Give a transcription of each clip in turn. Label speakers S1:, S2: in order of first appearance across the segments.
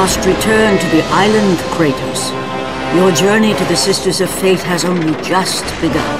S1: must return to the island, Kratos. Your journey to the Sisters of Fate has only just begun.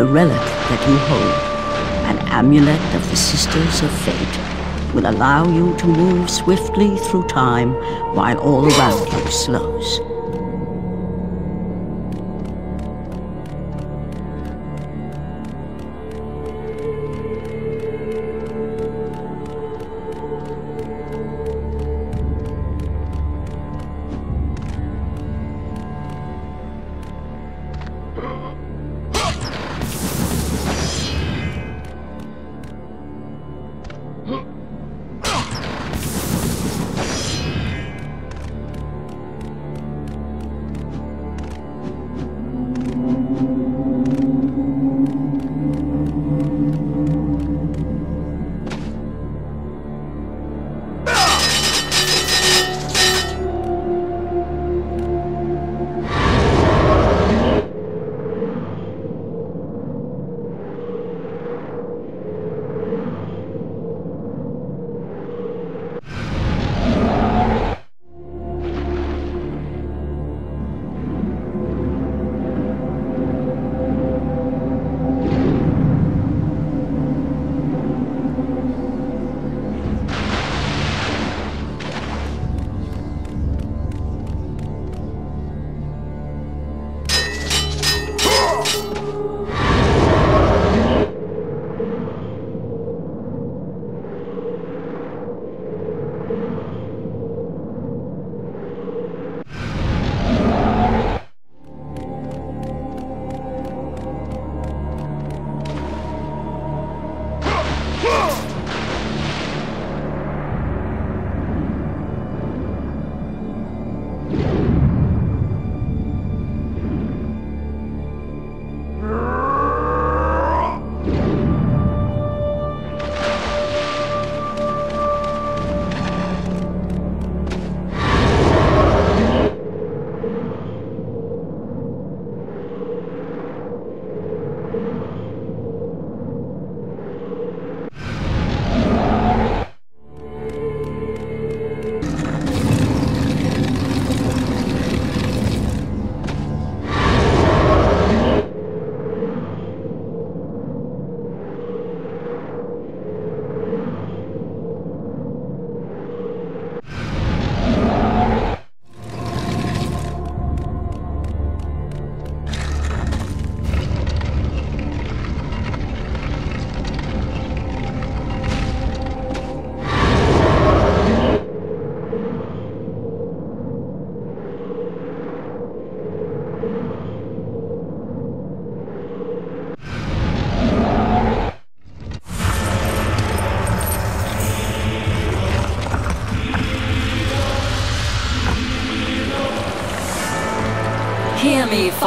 S1: The relic that you hold, an amulet of the Sisters of Fate, will allow you to move swiftly through time while all around you slows.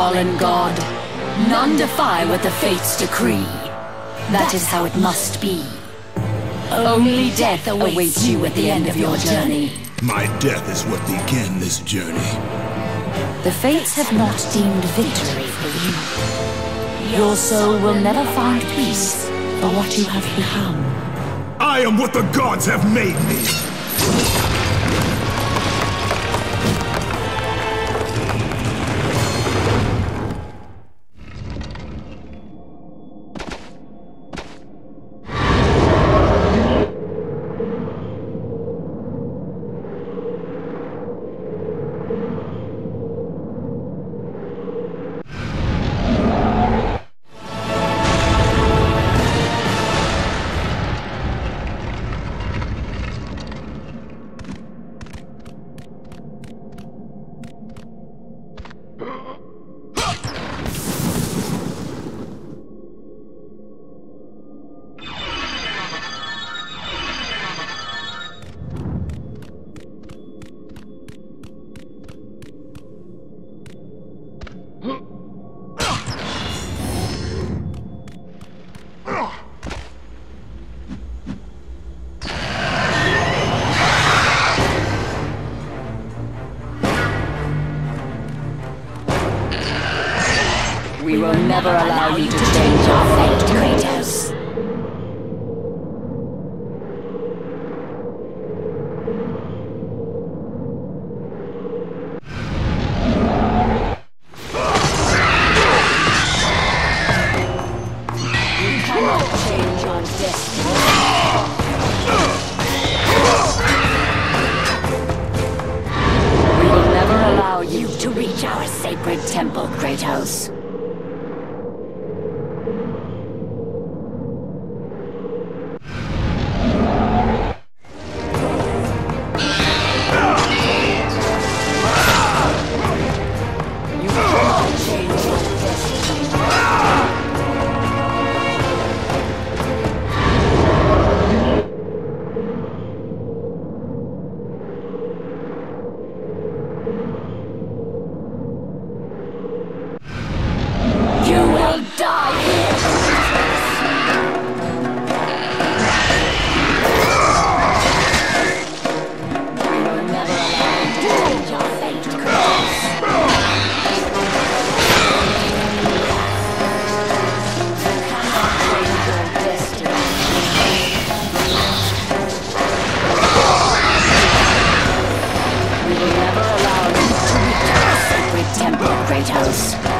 S2: Fallen god. None defy what the fates decree. That is how it must be. Only death awaits you at the end of your journey.
S3: My death is what began this journey.
S2: The fates have not deemed victory for you. Your soul will never find peace for what you have become.
S3: I am what the gods have made me!
S2: Temple, Kratos.